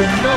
Thank you.